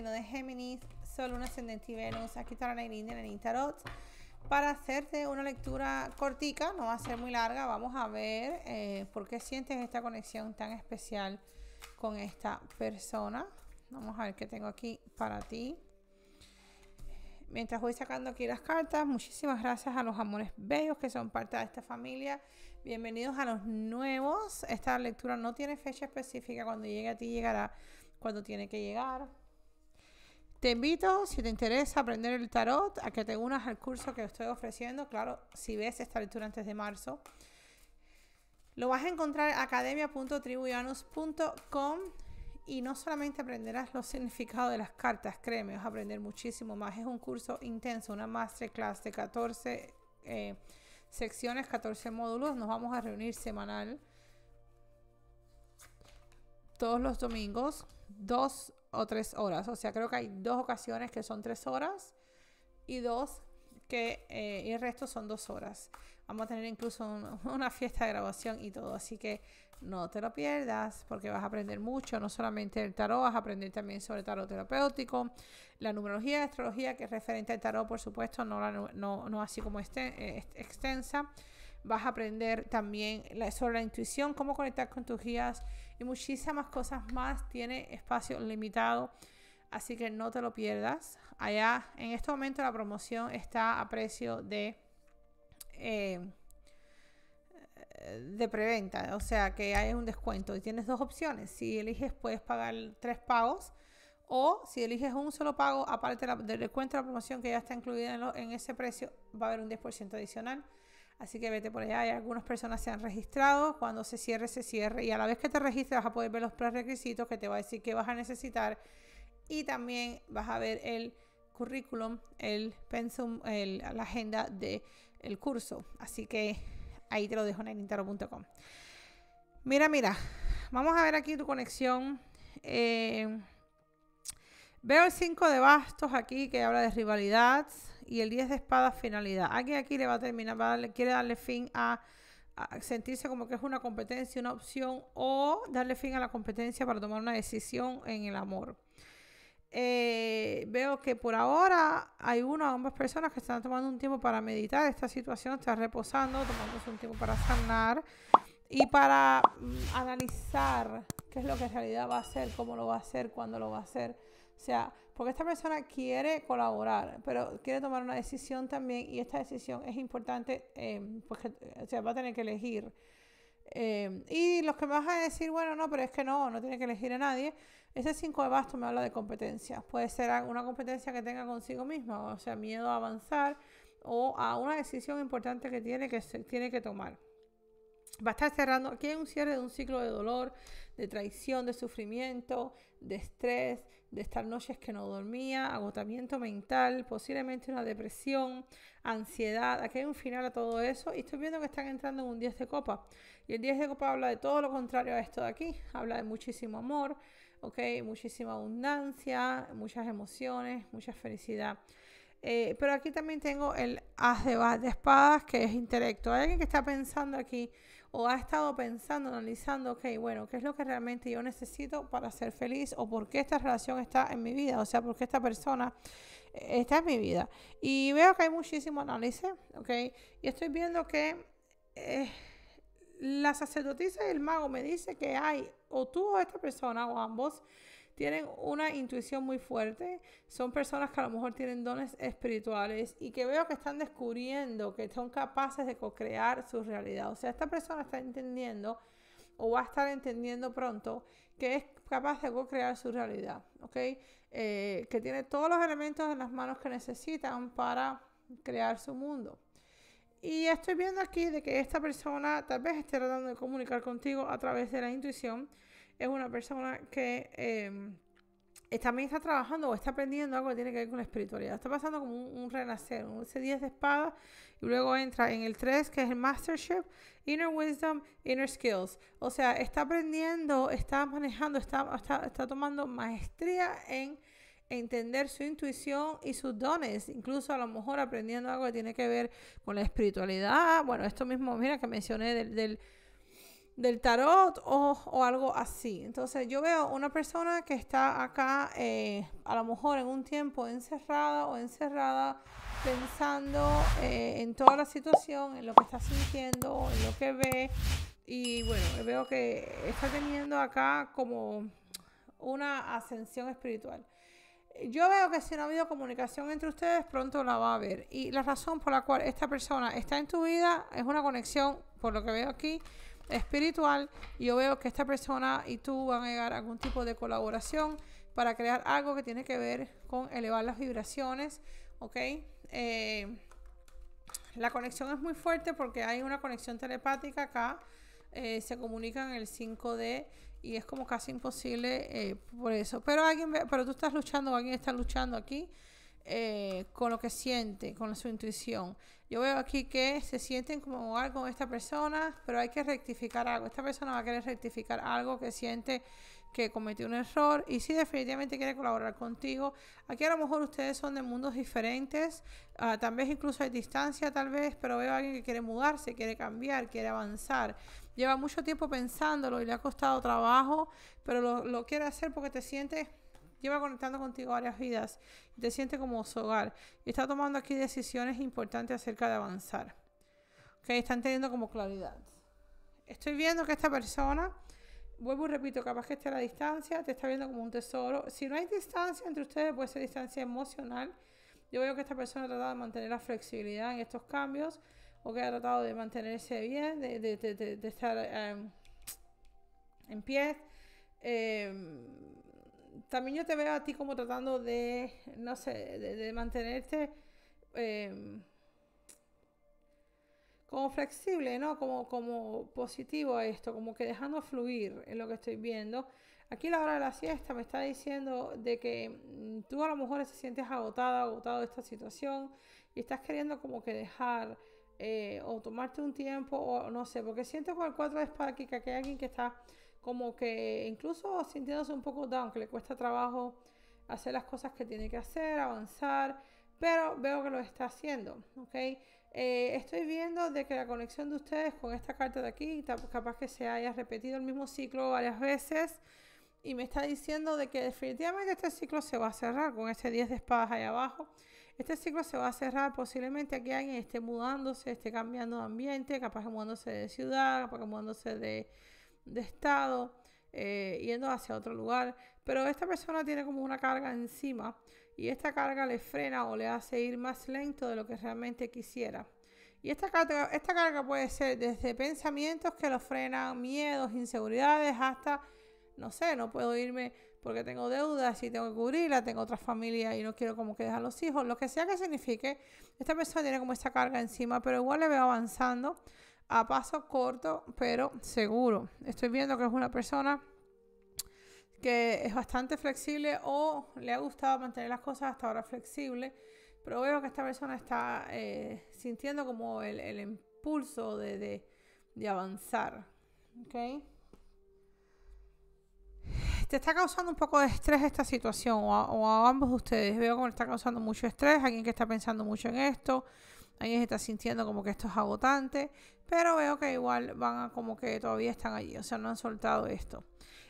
signo de Géminis, Sol, un ascendente y Venus. Aquí está la en el tarot. Para hacerte una lectura cortica, no va a ser muy larga, vamos a ver eh, por qué sientes esta conexión tan especial con esta persona. Vamos a ver qué tengo aquí para ti. Mientras voy sacando aquí las cartas, muchísimas gracias a los amores bellos que son parte de esta familia. Bienvenidos a los nuevos. Esta lectura no tiene fecha específica. Cuando llegue a ti llegará cuando tiene que llegar. Te invito, si te interesa aprender el tarot, a que te unas al curso que estoy ofreciendo. Claro, si ves esta lectura antes de marzo. Lo vas a encontrar en academia.tribuyanus.com y no solamente aprenderás los significados de las cartas, créeme, vas a aprender muchísimo más. Es un curso intenso, una masterclass de 14 eh, secciones, 14 módulos. Nos vamos a reunir semanal todos los domingos, dos o tres horas. O sea, creo que hay dos ocasiones que son tres horas y dos que eh, el resto son dos horas. Vamos a tener incluso una fiesta de grabación y todo. Así que no te lo pierdas porque vas a aprender mucho, no solamente el tarot, vas a aprender también sobre tarot terapéutico, la numerología, la astrología, que es referente al tarot, por supuesto, no, no, así como este, extensa. Vas a aprender también sobre la intuición, cómo conectar con tus guías y muchísimas cosas más. Tiene espacio limitado, así que no te lo pierdas. Allá, en este momento, la promoción está a precio de... Eh, de preventa, o sea que hay un descuento y tienes dos opciones. Si eliges puedes pagar tres pagos o si eliges un solo pago, aparte del descuento de la promoción que ya está incluida en, ese precio, va a haber un 10% adicional. Así que vete por allá. Hay algunas personas se han registrado. Cuando se cierre, se cierre. Y a la vez que te registres vas a poder ver los prerequisitos que te va a decir que vas a necesitar. Y también vas a ver el currículum, el pensum, la agenda del el curso. Así que Ahí te lo dejo en elintero.com. Mira, mira. Vamos a ver aquí tu conexión. Eh, veo el 5 de bastos aquí que habla de rivalidad y el 10 de espadas finalidad. Alguien aquí le va a terminar, quiere darle fin a, a, sentirse como que es una competencia, una opción o darle fin a la competencia para tomar una decisión en el amor. Eh, veo que por ahora hay una o ambas personas que están tomando un tiempo para meditar esta situación, está reposando, tomándose un tiempo para sanar y para mm, analizar qué es lo que en realidad va a hacer, cómo lo va a hacer, cuándo lo va a hacer. O sea, porque esta persona quiere colaborar, pero quiere tomar una decisión también y esta decisión es importante eh, porque se va a tener que elegir. Eh, y los que me van a decir, bueno, no, pero es que no, no tiene que elegir a nadie. Ese 5 de basto me habla de competencia. Puede ser una competencia que tenga consigo misma, o sea, miedo a avanzar o a una decisión importante que tiene que, tiene que tomar. Va a estar cerrando, aquí hay un cierre de un ciclo de dolor, de traición, de sufrimiento, de estrés, de estar noches que no dormía, agotamiento mental, posiblemente una depresión, ansiedad. Aquí hay un final a todo eso y estoy viendo que están entrando en un 10 de copa. Y el 10 de copa habla de todo lo contrario a esto de aquí. Habla de muchísimo amor, ¿ok? Muchísima abundancia, muchas emociones, mucha felicidad. Eh, pero aquí también tengo el as de, de espadas, que es intelecto. Hay alguien que está pensando aquí o ha estado pensando, analizando, ok, bueno, ¿qué es lo que realmente yo necesito para ser feliz? ¿O por qué esta relación está en mi vida? O sea, ¿por qué esta persona eh, está en mi vida? Y veo que hay muchísimo análisis, ok. Y estoy viendo que eh, la sacerdotisa y el mago me dice que hay o tú o esta persona o ambos tienen una intuición muy fuerte, son personas que a lo mejor tienen dones espirituales y que veo que están descubriendo que son capaces de co-crear su realidad. O sea, esta persona está entendiendo o va a estar entendiendo pronto que es capaz de co-crear su realidad, ¿ok? Eh, que tiene todos los elementos en las manos que necesitan para crear su mundo. Y estoy viendo aquí de que esta persona tal vez esté tratando de comunicar contigo a través de la intuición. Es una persona que eh, también está trabajando o está aprendiendo algo que tiene que ver con la espiritualidad. Está pasando como un, renacer, un ese 10 de espada y luego entra en el 3 que es el Mastership, Inner Wisdom, Inner Skills. O sea, está aprendiendo, está manejando, está, está, está tomando maestría en entender su intuición y sus dones, incluso a lo mejor aprendiendo algo que tiene que ver con la espiritualidad. Bueno, esto mismo, mira, que mencioné del, del tarot o, algo así. Entonces yo veo una persona que está acá eh, a lo mejor en un tiempo encerrada o encerrada pensando eh, en toda la situación, en lo que está sintiendo, en lo que ve. Y bueno, veo que está teniendo acá como una ascensión espiritual. Yo veo que si no ha habido comunicación entre ustedes, pronto la va a haber. Y la razón por la cual esta persona está en tu vida es una conexión, por lo que veo aquí, espiritual, yo veo que esta persona y tú van a llegar a algún tipo de colaboración para crear algo que tiene que ver con elevar las vibraciones, ¿ok? Eh, la conexión es muy fuerte porque hay una conexión telepática acá, eh, se comunican el 5D y es como casi imposible eh, por eso. Pero alguien, pero tú estás luchando, alguien está luchando aquí eh, con lo que siente, con su intuición. Yo veo aquí que se sienten como algo con esta persona, pero hay que rectificar algo. Esta persona va a querer rectificar algo que siente que cometió un error y si definitivamente quiere colaborar contigo. Aquí a lo mejor ustedes son de mundos diferentes, uh, tal vez incluso hay distancia tal vez, pero veo a alguien que quiere mudarse, quiere cambiar, quiere avanzar. Lleva mucho tiempo pensándolo y le ha costado trabajo, pero lo, lo quiere hacer porque te sientes lleva conectando contigo varias vidas y te siente como su hogar. Y está tomando aquí decisiones importantes acerca de avanzar. Que están teniendo como claridad. Estoy viendo que esta persona, vuelvo y repito, capaz que esté a la distancia, te está viendo como un tesoro. Si no hay distancia entre ustedes, puede ser distancia emocional. Yo veo que esta persona ha tratado de mantener la flexibilidad en estos cambios o que ha tratado de mantenerse bien, de, de, de, de estar em, en pie. Eh, también yo te veo a ti como tratando de, no sé, de, mantenerte em, como flexible, ¿no? Como, como positivo a esto, como que dejando fluir en lo que estoy viendo. Aquí la hora de la siesta me está diciendo de que mm, tú a lo mejor te sientes agotada, agotado de esta situación y estás queriendo como que dejar eh, o tomarte un tiempo o no sé, porque siento con el 4 de espada aquí que hay alguien que está como que incluso sintiéndose un poco down, que le cuesta trabajo hacer las cosas que tiene que hacer, avanzar, pero veo que lo está haciendo, ¿ok? Eh, estoy viendo de que la conexión de ustedes con esta carta de aquí, capaz que se haya repetido el mismo ciclo varias veces, y me está diciendo de que definitivamente este ciclo se va a cerrar con este 10 de espadas ahí abajo. Este ciclo se va a cerrar posiblemente aquí alguien esté mudándose, esté cambiando de ambiente, capaz de mudándose de ciudad, capaz de mudándose de, de estado, eh, yendo hacia otro lugar, pero esta persona tiene como una carga encima y esta carga le frena o le hace ir más lento de lo que realmente quisiera. Y esta carga, esta carga puede ser desde pensamientos que lo frenan, miedos, inseguridades, hasta, no sé, no puedo irme porque tengo deudas y tengo que cubrirla, tengo otra familia y no quiero como que dejar los hijos, lo que sea que signifique, esta persona tiene como esta carga encima, pero igual le veo avanzando a paso corto, pero seguro. Estoy viendo que es una persona que es bastante flexible o le ha gustado mantener las cosas hasta ahora flexible, pero veo que esta persona está eh, sintiendo como el, impulso de, avanzar. ¿Ok? Te está causando un poco de estrés esta situación, o a, ambos de ustedes. Veo que le está causando mucho estrés, alguien que está pensando mucho en esto, alguien está sintiendo como que esto es agotante, pero veo que igual van a como que todavía están allí, o sea, no han soltado esto.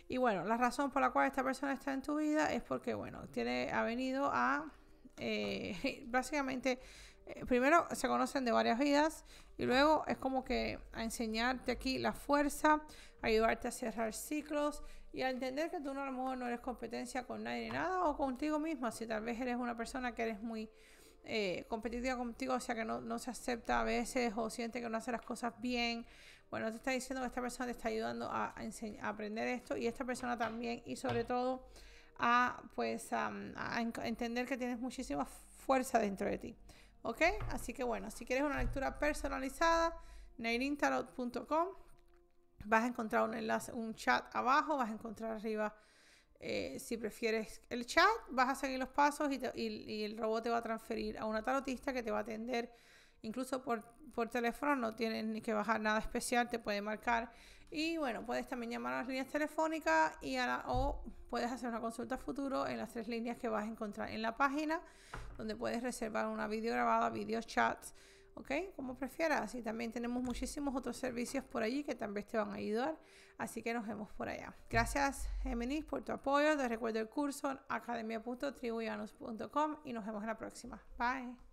Y bueno, la razón por la cual esta persona está en tu vida es porque, bueno, tiene, ha venido a, eh, básicamente, eh, primero se conocen de varias vidas y luego es como que a enseñarte aquí la fuerza, ayudarte a cerrar ciclos y a entender que tú no, a no eres competencia con nadie ni nada o contigo misma, si tal vez eres una persona que eres muy eh, competitiva contigo, o sea que no, se acepta a veces o siente que no hace las cosas bien. Bueno, te está diciendo que esta persona te está ayudando a, aprender esto y esta persona también y sobre todo a pues a entender que tienes muchísima fuerza dentro de ti. ¿Ok? Así que bueno, si quieres una lectura personalizada, nairintarot.com vas a encontrar un enlace, un chat abajo, vas a encontrar arriba eh, si prefieres el chat, vas a seguir los pasos y, el robot te va a transferir a una tarotista que te va a atender incluso por, por teléfono, no tienes ni que bajar nada especial, te puede marcar. Y bueno, puedes también llamar a las líneas telefónicas y o puedes hacer una consulta futuro en las tres líneas que vas a encontrar en la página, donde puedes reservar una videograbada, video chats ¿ok? Como prefieras. Y también tenemos muchísimos otros servicios por allí que también te van a ayudar. Así que nos vemos por allá. Gracias, Géminis, por tu apoyo. Te recuerdo el curso academia.tribuyanos.com y nos vemos en la próxima. Bye.